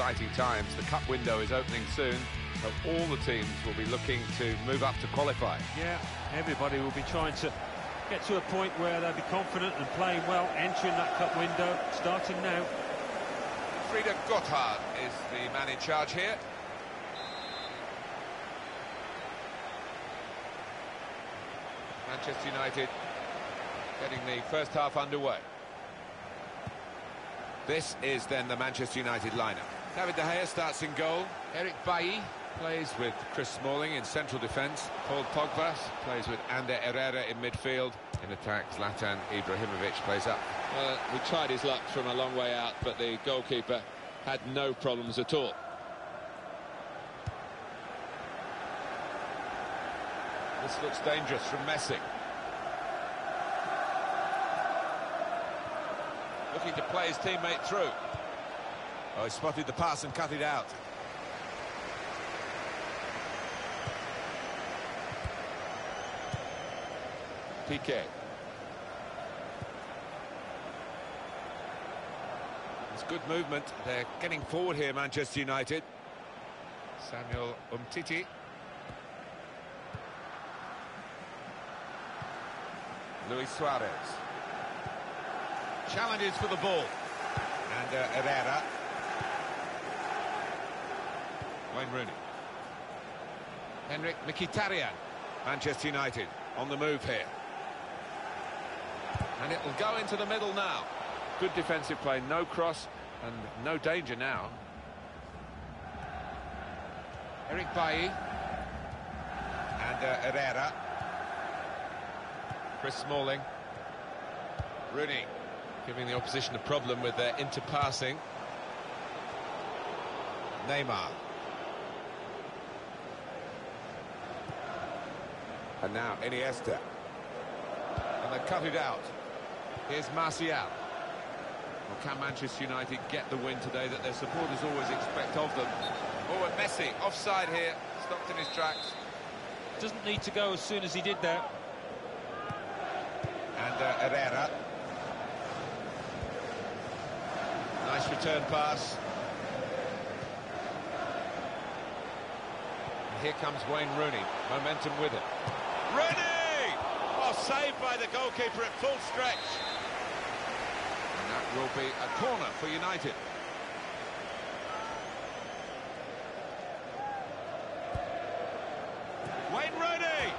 exciting times. The cup window is opening soon, so all the teams will be looking to move up to qualify. Yeah, everybody will be trying to get to a point where they'll be confident and playing well, entering that cup window, starting now. Frida Gotthard is the man in charge here. Manchester United getting the first half underway. This is then the Manchester United lineup. David De Gea starts in goal. Eric Bailly plays with Chris Smalling in central defence. Paul Pogba plays with Ander Herrera in midfield. In attack, Zlatan Ibrahimovic plays up. Well, we tried his luck from a long way out, but the goalkeeper had no problems at all. This looks dangerous from Messi. Looking to play his teammate through. Oh, he spotted the pass and cut it out. Piqué. It's good movement. They're getting forward here, Manchester United. Samuel Umtiti. Luis Suarez. Challenges for the ball. And uh, Herrera. Wayne Rooney. Henrikh Mkhitaryan. Manchester United on the move here. And it will go into the middle now. Good defensive play, no cross and no danger now. Eric Bailly. And uh, Herrera. Chris Smalling. Rooney giving the opposition a problem with their interpassing. Neymar. And now Iniesta. And they cut it out. Here's Martial. Well, can Manchester United get the win today that their supporters always expect of them? Oh, and Messi, offside here, stopped in his tracks. Doesn't need to go as soon as he did there. And uh, Herrera. Nice return pass. And here comes Wayne Rooney, momentum with him. Rooney! Oh, saved by the goalkeeper at full stretch. And that will be a corner for United. Wayne Rooney!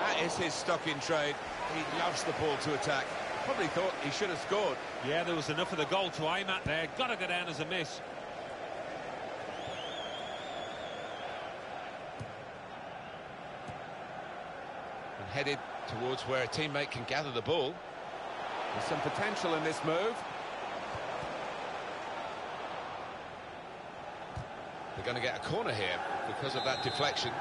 That is his stock in trade. He loves the ball to attack. Probably thought he should have scored. Yeah, there was enough of the goal to aim at there. Got to go down as a miss. Headed towards where a teammate can gather the ball. There's some potential in this move. They're going to get a corner here because of that deflection.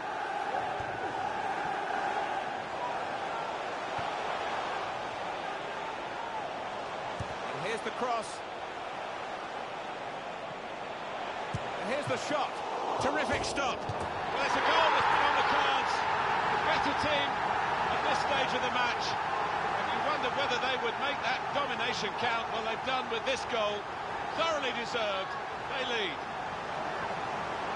And here's the cross. And here's the shot. Terrific stop. Well, it's a goal that's been on the cards. The better team this stage of the match. And you wonder whether they would make that domination count. Well, they've done with this goal. Thoroughly deserved. They lead.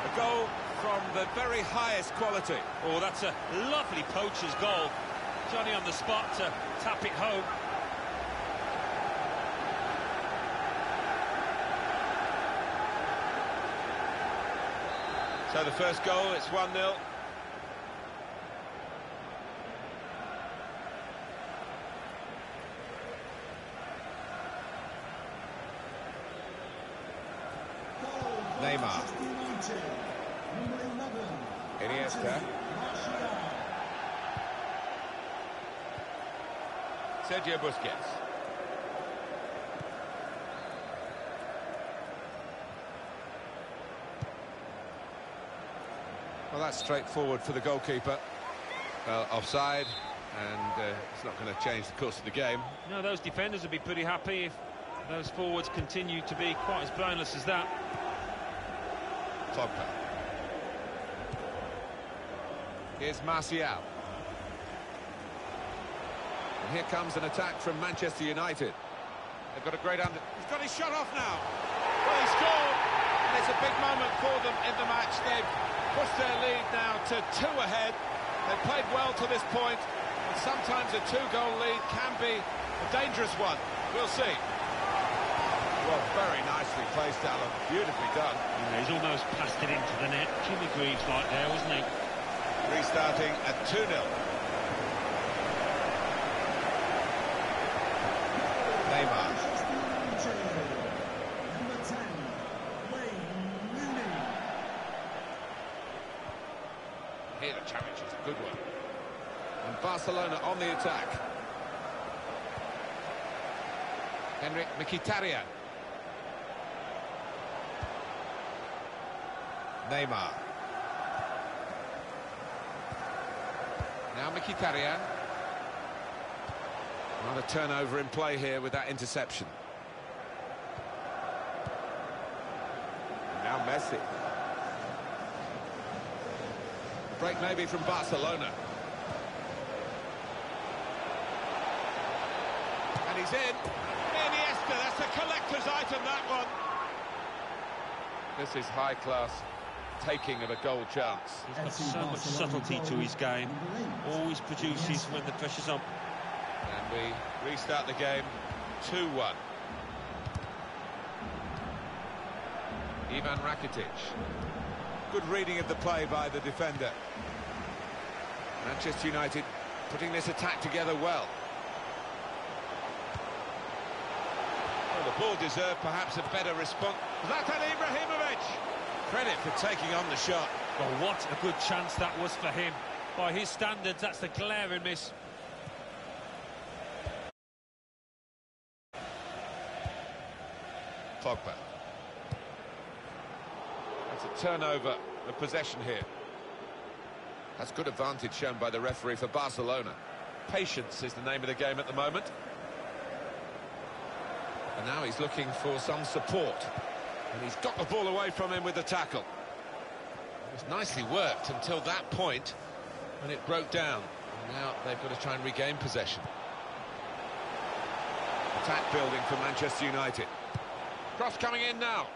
A goal from the very highest quality. Oh, that's a lovely poacher's goal. Johnny on the spot to tap it home. So the first goal, it's 1-0. Neymar. Iniesta. Sergio Busquets. Well, that's straightforward for the goalkeeper. Well, offside, and uh, it's not going to change the course of the game. No, those defenders would be pretty happy if those forwards continue to be quite as blameless as that. Here's Martial. And here comes an attack from Manchester United. They've got a great under... He's got his shot off now. Well, he scored. And it's a big moment for them in the match. They've pushed their lead now to two ahead. They've played well to this point, and sometimes a two-goal lead can be a dangerous one. We'll see. Well, very nicely placed, Alan. Beautifully done. Yeah, he's almost passed it into the net. Jimmy Greaves right there, wasn't he? Restarting at 2-0. Neymar. Number 10, Wayne Rooney. Here the challenge is a good one. And Barcelona on the attack. Henrikh Mkhitaryan. Neymar. Now Mkhitaryan. Not a turnover in play here with that interception. Now Messi. Break maybe from Barcelona. And he's in. Iniesta, that's a collector's item, that one. This is high-class taking of a goal chance. He's got so much subtlety to his game. Always produces when the pressure's on. And we restart the game 2-1. Ivan Rakitic. Good reading of the play by the defender. Manchester United putting this attack together well. Well, the ball deserved perhaps a better response. Zlatan Ibrahimovic. Credit for taking on the shot. Well, what a good chance that was for him. By his standards, that's the glaring miss. Pogba. That's a turnover of possession here. That's good advantage shown by the referee for Barcelona. Patience is the name of the game at the moment. And now he's looking for some support. And he's got the ball away from him with the tackle. It was nicely worked until that point when it broke down. And now they've got to try and regain possession. Attack building for Manchester United. Cross coming in now.